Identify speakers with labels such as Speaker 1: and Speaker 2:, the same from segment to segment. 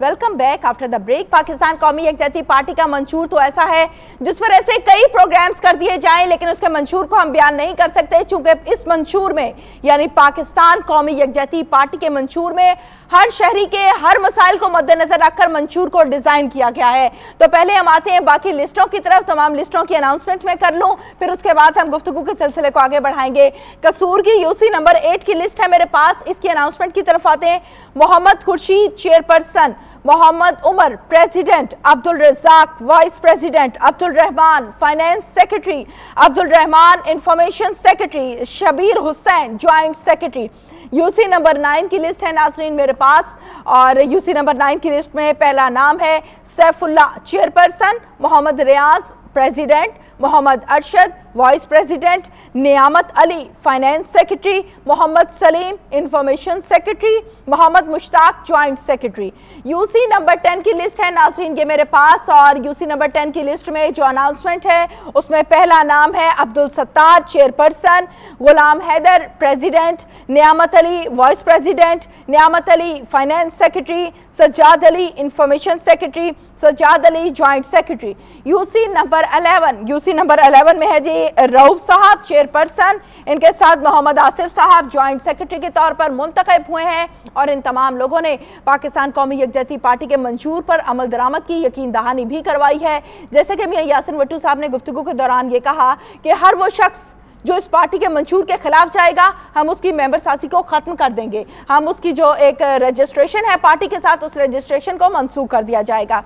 Speaker 1: Welcome back after the break Pakistan Qaumi Yakjehti Party کا منشور تو ایسا ہے جس پر ایسے کئی پروگرامز کر دیے جائیں لیکن اس کے منشور کو ہم بیان نہیں کر سکتے چونکہ اس منشور میں یعنی پاکستان قومی یکجہتی پارٹی کے منشور میں ہر شہری کے ہر مسائل کو مد نظر رکھ کر منشور کو ڈیزائن کیا گیا ہے۔ تو پہلے ہم آتے ہیں باقی لسٹوں کی طرف، تمام لسٹوں کی اناؤنسمنٹ میں کر لوں۔ پھر اس کے بعد ہم گفتگو کے سلسلے کو آگے بڑھائیں گے۔ قصور کی یو سی نمبر ایٹ کی لسٹ ہے میرے پاس۔ اس کی اناؤنسمنٹ کی طرف آتے ہیں۔ Muhammad Khurshid chairperson Muhammad Umar president Abdur Razzaq vice president Abdur Rahman finance secretary Abdur Rahman information secretary Shabbir Hussain joint secretary U C number nine کی لسٹ ہے ناظرین میرے پاس اور یو سی نمبر نائن کی list میں پہلا نام ہے Saifullah chairperson Muhammad Riaz president Muhammad Arshad vice president Niamat Ali finance secretary Muhammad Saleem, information secretary Muhammad Mushtaq, joint secretary U C number ten کی لسٹ ہے ناظرین، یہ میرے پاس، اور یو سی نمبر ٹین کی لسٹ میں جو اناؤنسمنٹ ہے، اس میں پہلا نام ہے عبد Sattar chairperson Ghulam Haider president Niamat Ali vice president Niamat Ali finance secretary Sajjad Ali information secretary Sajjad Ali joint secretary U C number 11 U C number 11 میں ہے جی روف صاحب چیئر پرسن ان کے ساتھ محمد آصف صاحب، جوائنٹ سیکرٹری کے طور پر منتقب ہوئے ہیں اور ان تمام لوگوں نے پاکستان قومی یکجہتی پارٹی کے منشور پر عمل درامت کی، یقین دہانی بھی کروائی ہے۔ جیسے کہ میاں یاسن وٹو صاحب نے گفتگو کے دوران یہ کہا کہ ہر وہ شخص جو اس پارٹی کے منشور کے خلاف جائے گا، ہم اس کی میمبر ساسی کو ختم کر دیں گے۔ ہم اس کی جو ایک رجسٹریشن ہے، پارٹی کے ساتھ اس رجسٹریشن کو منسوخ کر دیا جائے گا۔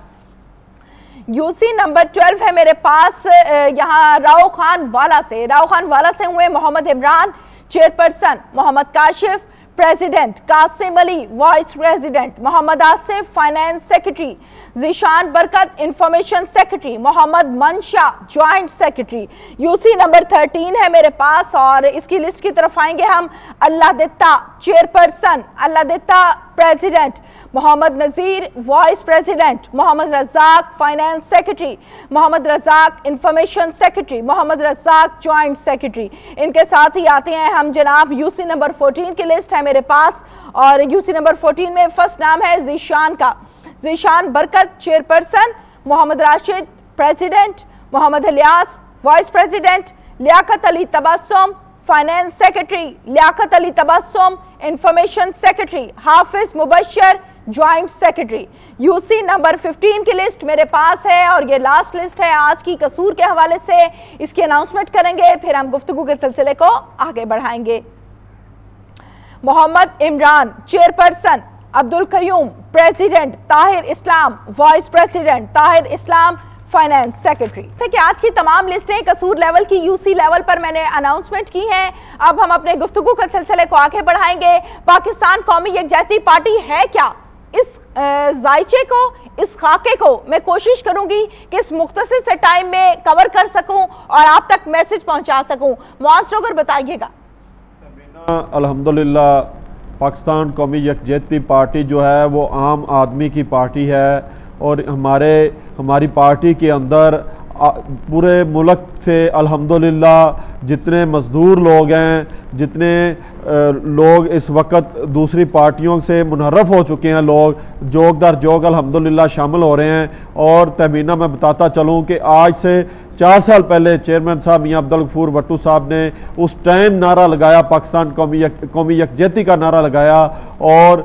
Speaker 1: یو سی نمبر 12 ہے میرے پاس یہاں راو خان والا سے۔ راو خان والا سے ہوئے Muhammad Imran chairperson Muhammad Kashif president Qasim Ali vice president Muhammad Asif finance secretary Zeeshan Barkat information secretary Muhammad Mansha joint secretary U C number 13 ہے میرے پاس اور اس کی لسٹ کی طرف آئیں گے ہم۔ اللہ دتہ chairperson Allah Ditta president Muhammad Nazir vice president Muhammad Razzaq finance secretary Muhammad Razzaq information secretary Muhammad Razzaq joint secretary ان کے ساتھ ہی آتے ہیں ہم جناب یو سی نمبر فورٹین کی لسٹ ہے میرے پاس اور یو سی نمبر فورٹین میں فرسٹ نام ہے زیشان کا Zeeshan Barkat chairperson Muhammad Rashid president Muhammad Ilyas vice president Liaquat Ali Tabassum finance secretary Liaquat Ali Tabassum information secretary Hafiz Mubashir, joint secretary U C number 15 کی list میرے پاس ہے اور یہ لاسٹ لسٹ ہے۔ آج کی قصور کے حوالے سے اس کی اناؤنسمنٹ کریں گے، پھر ہم گفتگو کے سلسلے کو آگے بڑھائیں گے۔ Muhammad Imran chairperson Abdul Qayyum president Tahir Islam vice president Tahir Islam president finance secretary جیسا کہ آج کی تمام لسٹیں قصور لیول کی یو سی لیول پر میں نے اناؤنسمنٹ کی ہیں اب ہم اپنے گفتگو کا سلسلے کو آگے بڑھائیں گے پاکستان قومی یکجہتی پارٹی ہے کیا اس زائچے کو اس خاکے کو میں کوشش کروں گی کہ اس مختصر سے ٹائم میں کور کر سکوں
Speaker 2: اور آپ تک میسج پہنچا سکوں معاذ روگر بتائیے گا الحمدللہ پاکستان قومی یکجہتی پارٹی جو ہے وہ عام آدمی کی پارٹی ہے اور ہمارے، ہماری پارٹی کے اندر پورے ملک سے الحمدللہ جتنے مزدور لوگ ہیں، جتنے لوگ اس وقت دوسری پارٹیوں سے منحرف ہو چکے ہیں لوگ، جوک در جوک الحمدللہ شامل ہو رہے ہیں۔ اور تہمینہ میں بتاتا چلوں کہ آج سے چار سال پہلے چیئرمین صاحب میاں عبدالغفور بٹو صاحب نے اس ٹائم نعرہ لگایا، پاکستان قومی یک، قومی یکجہتی کا نعرہ لگایا اور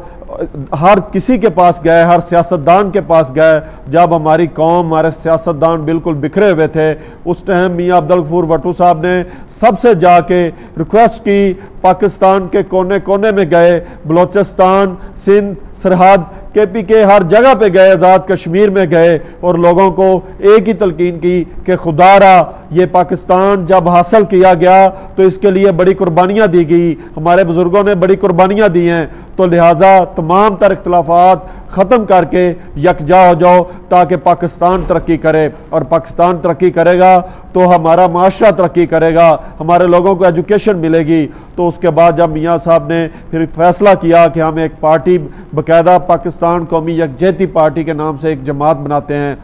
Speaker 2: ہر کسی کے پاس گئے، ہر سیاستدان کے پاس گئے، جب ہماری قوم، ہمارے سیاستدان بالکل بکھرے ہوئے تھے، اس ٹائم میاں عبدالغفور بھٹو صاحب نے سب سے جا کے ریکویسٹ کی، پاکستان کے کونے کونے میں گئے، بلوچستان، سندھ، سرحد، کے پی کے ہر جگہ پہ گئے، آزاد کشمیر میں گئے اور لوگوں کو ایک ہی تلقین کی کہ خدا را، یہ پاکستان جب حاصل کیا گیا تو اس کے لیے بڑی قربانیاں دی گئی۔ ہمارے بزرگوں نے بڑی قربانیاں دی ہیں۔ تو لہٰذا تمام تر اختلافات ختم کر کے یکجا ہو جاؤ تاکہ پاکستان ترقی کرے۔ اور پاکستان ترقی کرے گا تو ہمارا معاشرہ ترقی کرے گا، ہمارے لوگوں کو ایجوکیشن ملے گی۔ تو اس کے بعد جب میاں صاحب نے پھر فیصلہ کیا کہ ہم ایک پارٹی، باقاعدہ پاکستان قومی یکجہتی پارٹی کے نام سے ایک جماعت بناتے ہیں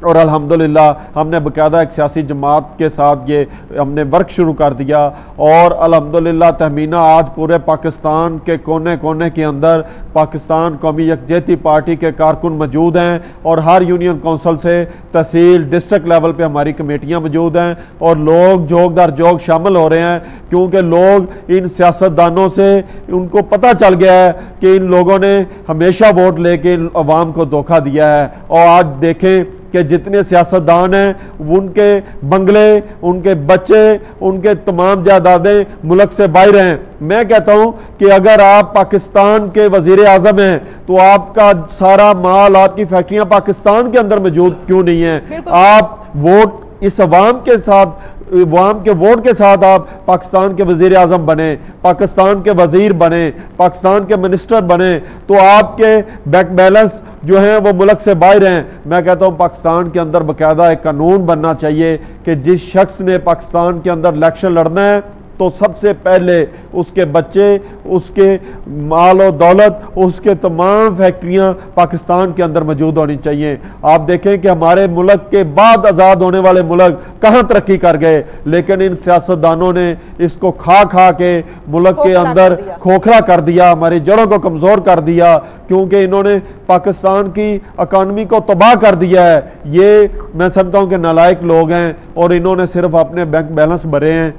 Speaker 2: اور الحمدللہ ہم نے باقاعدہ ایک سیاسی جماعت کے ساتھ یہ ہم نے ورک شروع کر دیا اور الحمدللہ تہمینہ آج پورے پاکستان کے کونے کونے کے اندر پاکستان قومی یکجہتی پارٹی کے کارکن موجود ہیں اور ہر یونین کونسل سے تحصیل ڈسٹرکٹ لیول پہ ہماری کمیٹیاں موجود ہیں اور لوگ جوگ در جوگ شامل ہو رہے ہیں کیونکہ لوگ ان سیاستدانوں سے ان کو پتہ چل گیا ہے کہ ان لوگوں نے ہمیشہ ووٹ لے کے عوام کو دھوکہ دیا ہے اور آج دیکھیں کہ جتنے سیاستدان ہیں ان کے بنگلے ان کے بچے ان کے تمام جائیدادیں ملک سے باہر ہیں میں کہتا ہوں کہ اگر آپ پاکستان کے وزیر اعظم ہیں تو آپ کا سارا مال آپ کی فیکٹریاں پاکستان کے اندر موجود کیوں نہیں ہیں۔ آپ ووٹ اس عوام کے ساتھ عوام کے ووٹ کے ساتھ آپ پاکستان کے وزیر اعظم بنے پاکستان کے وزیر بنے پاکستان کے منسٹر بنے تو آپ کے بیک بیلنس جو ہیں وہ ملک سے باہر ہیں۔ میں کہتا ہوں پاکستان کے اندر باقاعدہ ایک قانون بننا چاہیے کہ جس شخص نے پاکستان کے اندر الیکشن لڑنا ہے تو سب سے پہلے اس کے بچے اس کے مال و دولت اس کے تمام فیکٹریاں پاکستان کے اندر موجود ہونی چاہیے۔ آپ دیکھیں کہ ہمارے ملک کے بعد آزاد ہونے والے ملک کہاں ترقی کر گئے لیکن ان سیاستدانوں نے اس کو کھا کھا کے ملک کے اندر۔ کھوکھلا کر دیا ہماری جڑوں کو کمزور کر دیا کیونکہ انہوں نے پاکستان کی اکانومی کو تباہ کر دیا ہے۔ یہ میں سمجھتا ہوں کہ نالائق لوگ ہیں اور انہوں نے صرف اپنے بینک بیلنس بھرے ہیں۔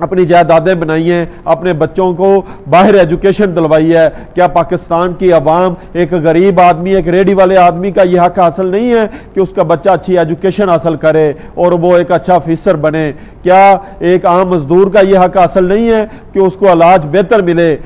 Speaker 2: اپنی جائیدادیں بنائی ہیں، اپنے بچوں کو باہر ایجوکیشن دلوائی ہے۔ کیا پاکستان کی عوام ایک غریب آدمی، ایک ریڈی والے آدمی کا یہ حق حاصل نہیں ہے کہ اس کا بچہ اچھی ایجوکیشن حاصل کرے اور وہ ایک اچھا آفیسر بنے؟ کیا ایک عام مزدور کا یہ حق حاصل نہیں ہے کہ اس کو علاج بہتر ملے؟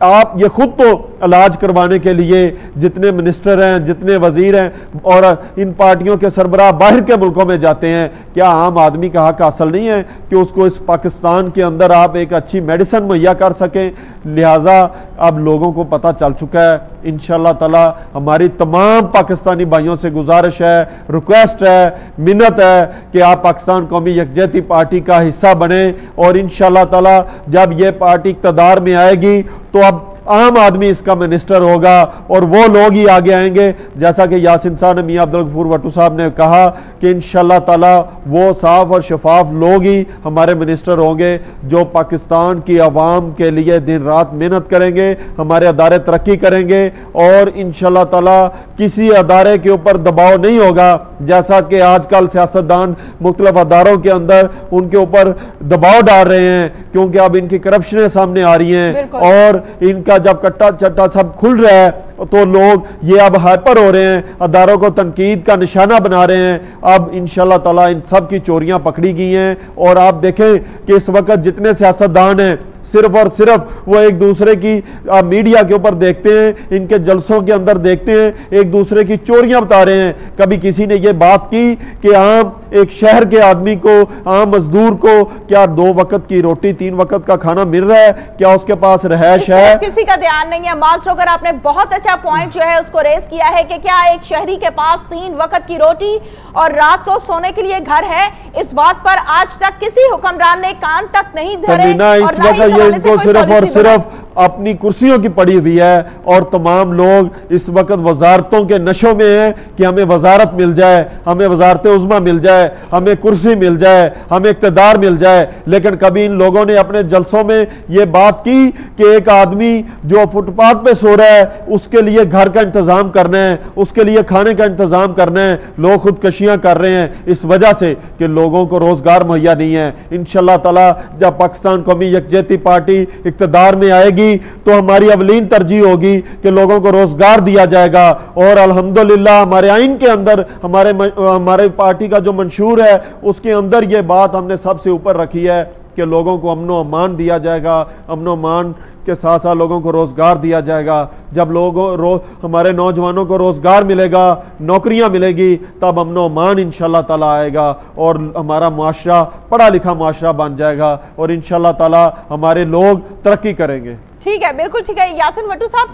Speaker 2: آپ یہ خود تو علاج کروانے کے لیے جتنے منسٹر ہیں، جتنے وزیر ہیں اور ان پارٹیوں کے سربراہ باہر کے ملکوں میں جاتے ہیں، کیا عام آدمی کا حق حاصل نہیں ہے کہ اس کو اس پاکستان کے اندر آپ ایک اچھی میڈیسن مہیا کر سکیں۔ لہٰذا اب لوگوں کو پتہ چل چکا ہے۔ انشاءاللہ تعالی ہماری تمام پاکستانی بھائیوں سے گزارش ہے ریکویسٹ ہے، منت ہے کہ آپ پاکستان قومی یکجہتی پارٹی کا حصہ بنیں۔ اور انشاءاللہ تعالی جب یہ پارٹی اقتدار میں آئے گی تو اب عام آدمی اس کا منسٹر ہوگا اور وہ لوگ ہی آگے آئیں گے جیسا کہ یاسین صاحب نے میاں عبدالغفور وٹو صاحب نے کہا کہ انشاءاللہ تعالی وہ صاف اور شفاف لوگ ہی ہمارے منسٹر ہوں گے جو پاکستان کی عوام کے لیے دن رات محنت کریں گے ہمارے ادارے ترقی کریں گے اور انشاءاللہ تعالی کسی ادارے کے اوپر دباؤ نہیں ہوگا جیسا کہ آج کل سیاستدان مختلف اداروں کے اندر ان کے اوپر دباؤ ڈال رہے ہیں کیونکہ اب ان کی کرپشنیں سامنے آ رہی ہیں۔ اور ان کا جب کٹا چٹا سب کھل رہا ہے، تو لوگ یہ اب ہائپر ہو رہے ہیں، اداروں کو تنقید کا نشانہ بنا رہے ہیں۔ اب انشاءاللہ تعالی ان سب کی چوریاں پکڑی گئی ہیں۔ اور آپ دیکھیں کہ اس وقت جتنے سیاستدان ہیں صرف اور صرف وہ ایک دوسرے کی میڈیا کے اوپر دیکھتے ہیں ان کے جلسوں کے اندر دیکھتے ہیں ایک دوسرے کی چوریاں بتا رہے ہیں۔ کبھی کسی نے یہ بات کی کہ عام ایک شہر کے آدمی کو عام مزدور کو کیا دو وقت کی روٹی تین وقت کا کھانا مل رہا ہے؟ کیا اس کے پاس رہائش
Speaker 1: اس
Speaker 2: ہے؟
Speaker 1: کسی کا دھیان نہیں ہے۔ ماسٹر اگر آپ نے بہت اچھا پوائنٹ جو ہے اس کو ریز کیا ہے کہ کیا ایک شہری کے پاس تین وقت کی روٹی اور رات کو سونے کے لیے گھر ہے؟ اس بات پر آج تک کسی حکمران نے کان تک نہیں دھرے اور نہ
Speaker 2: یہ ان کو صرف اور۔ صرف اپنی کرسیوں کی پڑی ہوئی ہے اور تمام لوگ اس وقت وزارتوں کے نشوں میں ہیں کہ ہمیں وزارت مل جائے، ہمیں وزارت عظمہ مل جائے، ہمیں کرسی مل جائے، ہمیں اقتدار مل جائے۔ لیکن کبھی ان لوگوں نے اپنے جلسوں میں یہ بات کی کہ ایک آدمی جو فٹ پاتھ پہ سو رہا ہے، اس کے لیے گھر کا انتظام کرنا ہے، اس کے لیے کھانے کا انتظام کرنا ہے۔ لوگ خودکشیاں کر رہے ہیں اس وجہ سے کہ لوگوں کو روزگار مہیا نہیں ہے۔ انشاءاللہ تعالی جب پاکستان قومی یکجہتی پارٹی اقتدار میں آئے گی تو ہماری اولین ترجیح ہوگی کہ لوگوں کو روزگار دیا جائے گا اور الحمدللہ ہمارے آئین کے اندر، ہمارے ہمارے پارٹی کا جو منشور ہے، اس کے اندر یہ بات ہم نے سب سے اوپر رکھی ہے کہ لوگوں کو امن و امان دیا جائے گا، امن و امان کے ساتھ ساتھ لوگوں کو روزگار دیا جائے گا۔ جب لوگوں، رو، ہمارے نوجوانوں کو روزگار ملے گا، نوکریاں ملے گی، تب امن و امان انشاءاللہ تعالی آئے گا اور ہمارا معاشرہ، پڑھا لکھا معاشرہ بن جائے گا اور انشاءاللہ تعالی ہمارے لوگ ترقی کریں گے۔
Speaker 1: ٹھیک ہے، بالکل ٹھیک ہے۔ یاسن وٹو صاحب،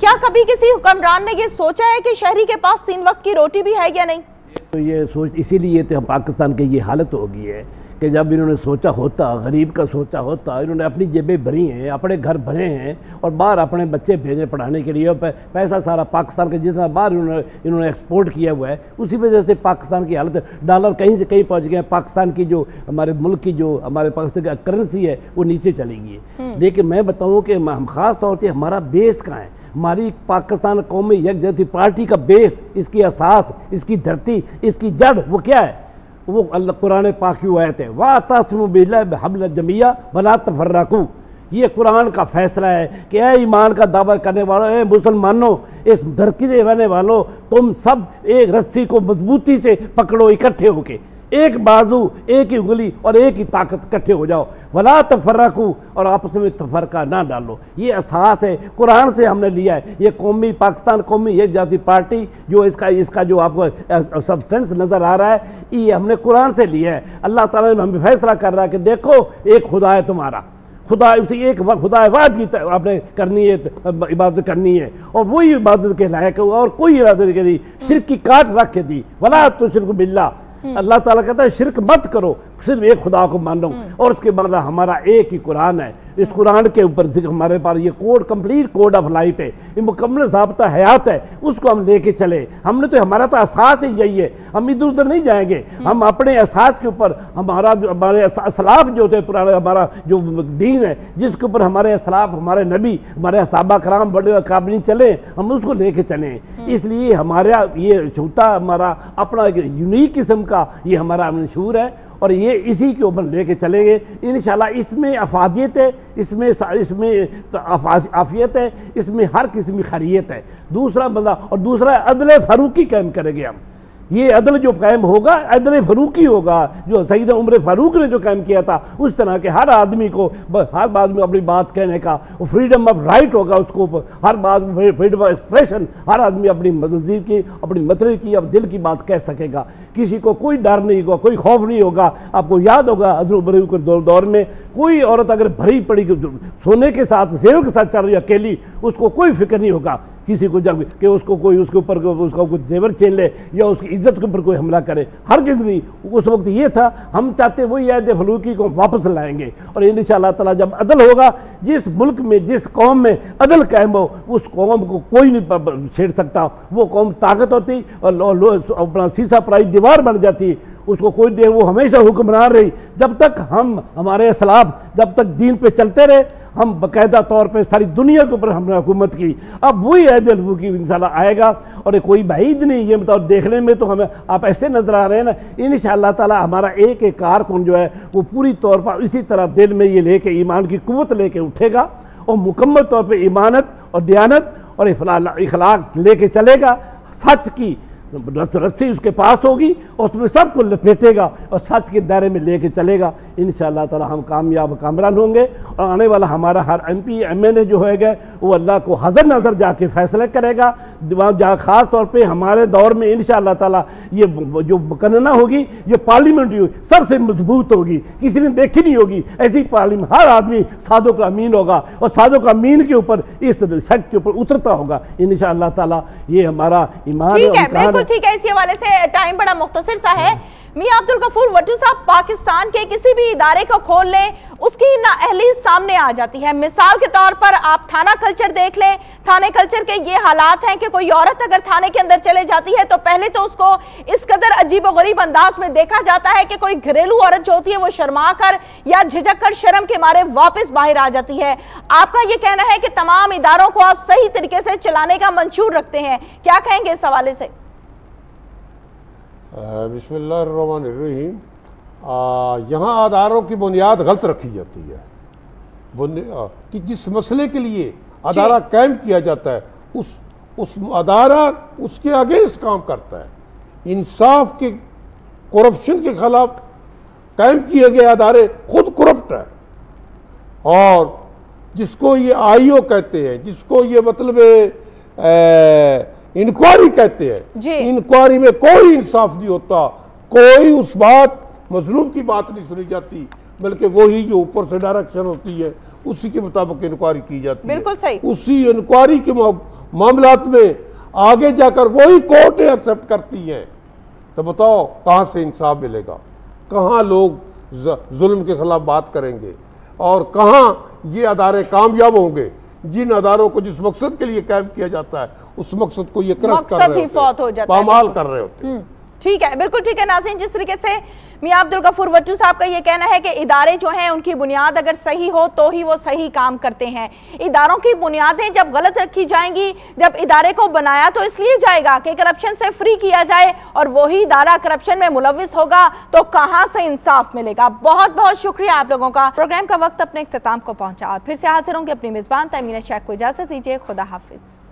Speaker 1: کیا کبھی کسی حکمران نے یہ سوچا ہے کہ شہری کے پاس تین وقت کی روٹی بھی ہے یا نہیں؟
Speaker 3: تو یہ سوچ، اسی لیے تو پاکستان کی یہ حالت ہوگی ہے کہ جب انہوں نے سوچا ہوتا غریب کا سوچا ہوتا انہوں نے اپنی جیبیں بھری ہیں اپنے گھر بھرے ہیں اور باہر اپنے بچے بھیجے پڑھانے کے لیے پیسہ سارا پاکستان کے جتنا باہر انہوں نے انہوں نے ایکسپورٹ کیا ہوا ہے اسی وجہ سے پاکستان کی حالت ڈالر کہیں سے کہیں پہنچ گئے پاکستان کی جو ہمارے ملک کی جو ہمارے پاکستان کی کرنسی ہے وہ نیچے چلی گئی ہے۔ لیکن میں بتاؤں کہ ہم خاص طور سے ہمارا بیس کہاں ہے؟ ہماری پاکستان قومی یک پارٹی کا بیس اس کی اساس اس کی دھرتی اس کی جڑ وہ کیا ہے؟ وہ اللہ قرآن پاک کی آیت ہے۔ وَاتَاسِمُ بِاللَّهِ بِحَبْلَ الْجَمِيَّةِ وَلَا تَفَرَّقُوا۔ یہ قرآن کا فیصلہ ہے کہ اے ایمان کا دعویٰ کرنے والوں اے مسلمانوں، اس دھرکی دے رہنے والوں تم سب ایک رسی کو مضبوطی سے پکڑو، اکٹھے ہو کے۔ ایک بازو، ایک ہی انگلی اور ایک ہی طاقت کٹھے ہو جاؤ۔ ولا تفرقو اور آپس میں تفرقہ نہ ڈالو۔ یہ اساس ہے، قرآن سے ہم نے لیا ہے۔ یہ قومی پاکستان، قومی ایک جاتی پارٹی جو اس کا اس کا جو آپ کو سبسٹنس نظر آ رہا ہے، یہ ہم نے قرآن سے لیا ہے۔ اللہ تعالیٰ نے ہمیں فیصلہ کر رہا ہے کہ دیکھو، ایک خدا ہے تمہارا۔ خدا اسی ایک خدا واحد کی آپ نے کرنی ہے، عبادت کرنی ہے۔ اور وہی عبادت کے لائق اور کوئی عبادت کے لیے شرک کی کاٹ رکھ کے دی۔ ولا تو شرک باللہ اللہ تعالیٰ کہتا ہے شرک مت کرو صرف ایک خدا کو مان لو اور اس کے بدلہ ہمارا ایک ہی قرآن ہے۔ اس قرآن کے اوپر ذکر ہمارے پاس یہ code complete code of life ہے۔ یہ مکمل ضابطہ حیات ہے۔ اس کو ہم لے کے چلے۔ ہم نے تو ہمارا تو احساس ہی یہی ہے۔ ہم ادھر ادھر نہیں جائیں گے۔ ہم اپنے احساس کے اوپر ہمارا جو ہمارے اسلاف جو ہوتے ہیں پرانے ہمارا جو دین ہے جس کے اوپر ہمارے اسلاف ہمارے نبی ہمارے صحابہ کرام بڑے قابل چلیں ہم اس کو لے کے چلیں اس لیے ہمارا یہ چھوٹا ہمارا اپنا یونیک قسم کا یہ ہمارا منشور ہے۔ اور یہ اسی کے اوپر لے کے چلیں گے انشاءاللہ اس میں افادیت ہے، اس میں اس میں آفیت ہے، اس میں ہر قسم کی خریت ہے۔ دوسرا بندہ اور دوسرا عدل فروقی قائم کریں گے ہم۔ یہ عدل جو قائم ہوگا، عدل فروقی ہوگا، جو سید عمر فاروق نے جو قائم کیا تھا، اس طرح کے ہر آدمی کو ہر بات میں اپنی بات کہنے کا فریڈم آف رائٹ ہوگا اس کو ہر بات میں فریڈم آف ایکسپریشن ہر آدمی اپنی مزید کی، اپنی مطلب کی اب دل کی بات کہہ سکے گا۔ کسی کو کوئی ڈر نہیں ہوگا، کوئی خوف نہیں ہوگا۔ آپ کو یاد ہوگا حضرت عمر کے دور میں کوئی عورت اگر بھری پڑی، سونے کے ساتھ، زیور کے ساتھ چل رہی، اکیلی، اس کو کوئی فکر نہیں ہوگا۔ کسی کو جبکہ اس کو کوئی اس کے اوپر اس کا کوئی زیور چھین لے یا اس کی عزت کے اوپر کوئی حملہ کرے، ہر کس نہیں اس وقت یہ تھا، ہم چاہتے وہی عید فلوکی کو واپس لائیں گے۔ اور ان شاء اللہ تعالیٰ جب عدل ہوگا، جس ملک میں، جس قوم میں عدل قائم ہو، اس قوم کو کوئی نہیں چھیڑ سکتا۔ وہ قوم طاقت ہوتی اور اپنا سیسا پرائی دیوار بن جاتی۔ اس کو کوئی دیر وہ ہمیشہ حکمران رہی۔ جب تک ہم، ہمارے اسلاب، جب تک دین پہ چلتے رہے ہم باقاعدہ طور پہ ساری دنیا کے اوپر ہم نے حکومت کی۔ اب وہی عید الفو انشاءاللہ آئے گا اور کوئی بعید نہیں، یہ مطلب دیکھنے میں تو ہمیں آپ ایسے نظر آ رہے ہیں نا، انشاءاللہ تعالی ہمارا ایک ایک کارکن جو ہے، وہ پوری طور پر اسی طرح دل میں یہ لے کے ایمان کی قوت لے کے اٹھے گا اور مکمل طور پہ ایمانت اور دیانت اور اخلاق لے کے چلے گا۔ سچ کی رسی اس کے پاس ہوگی اور اس میں سب کو لپیٹے گا اور سچ کے دائرے میں لے کے چلے گا۔ انشاءاللہ تعالی ہم کامیاب کامران ہوں گے اور آنے والا ہمارا ہر M P, M L A جو ہوئے گئے، وہ اللہ کو حضر نظر جا کے فیصلہ کرے گا۔ جہاں خاص طور پہ ہمارے دور میں انشاءاللہ تعالی یہ جو مقننہ ہوگی یہ پارلیمنٹ سب سے مضبوط ہوگی کسی نے دیکھی نہیں ہوگی ایسی پارلیمنٹ ہر آدمی سادوں کا امین ہوگا اور سادوں کا امین کے اوپر اس شک کے اوپر اترتا ہوگا۔ انشاءاللہ تعالی یہ ہمارا ایمان
Speaker 1: ہے ٹھیک ہے اسی حوالے سے ٹائم بڑا مختصر سا ہے۔ میاں عبدالغفور وٹو صاحب پاکستان کے کسی بھی ادارے کو کھول لیں، اس کی نا اہلی سامنے آ جاتی ہے۔ مثال کے طور پر آپ تھانہ کلچر دیکھ لیں۔ تھانے کلچر کے یہ حالات ہیں کہ کوئی عورت اگر تھانے کے اندر چلے جاتی ہے تو پہلے تو اس کو اس قدر عجیب و غریب انداز میں دیکھا جاتا ہے کہ کوئی گھریلو عورت جو ہوتی ہے وہ شرما کر یا جھجک کر شرم کے مارے واپس باہر آ جاتی ہے۔ آپ کا یہ کہنا ہے کہ تمام اداروں کو آپ صحیح طریقے سے چلانے کا منشور رکھتے ہیں۔ کیا کہیں گے اس حوالے سے؟
Speaker 4: بسم اللہ الرحمن الرحیم. یہاں اداروں کی بنیاد غلط رکھی جاتی ہے۔ کہ جس مسئلے کے لیے ادارہ جی۔ قائم کیا جاتا ہے اس اس ادارہ اس کے اگینسٹ کام کرتا ہے۔ انصاف کے کرپشن کے خلاف قائم کیے گئے ادارے خود کرپٹ ہے اور جس کو یہ آئی او کہتے ہیں جس کو یہ مطلب انکوائری کہتے ہیں۔ انکواری انکوائری میں کوئی انصاف نہیں ہوتا۔ کوئی اس بات مظلوم کی بات نہیں سنی جاتی بلکہ وہی جو اوپر سے ڈائریکشن ہوتی ہے اسی کے مطابق انکوائری کی جاتی ہے۔
Speaker 1: بالکل صحیح۔
Speaker 4: اسی انکوائری کے معاملات میں آگے جا کر وہی کورٹیں ایکسپٹ کرتی ہیں۔ تو بتاؤ کہاں سے انصاف ملے گا؟ کہاں لوگ ظلم کے خلاف بات کریں گے؟ اور کہاں یہ ادارے کامیاب ہوں گے؟ جن اداروں کو جس مقصد کے لیے قائم کیا جاتا ہے اس مقصد کو یہ
Speaker 1: کرس
Speaker 4: کر
Speaker 1: رہے
Speaker 4: ہوتے
Speaker 1: ہیں پامال
Speaker 4: کر
Speaker 1: رہے ہوتے
Speaker 4: ہیں۔
Speaker 1: ٹھیک
Speaker 4: ہے، بالکل ٹھیک ہے
Speaker 1: ناظرین، جس طریقے سے میاں عبدالغفور وچو صاحب کا یہ کہنا ہے کہ ادارے جو ہیں، ان کی بنیاد اگر صحیح ہو تو ہی وہ صحیح کام کرتے ہیں۔ اداروں کی بنیادیں جب غلط رکھی جائیں گی، جب ادارے کو بنایا تو اس لیے جائے گا کہ کرپشن سے فری کیا جائے اور وہی ادارہ کرپشن میں ملوث ہوگا تو کہاں سے انصاف ملے گا؟ بہت بہت شکریہ آپ لوگوں کا۔ پروگرام کا وقت اپنے اختتام کو پہنچا۔ اور پھر سے حاضر ہوں گے اپنی میزبان تیمینہ شیخ کو، اجازت دیجیے خدا حافظ۔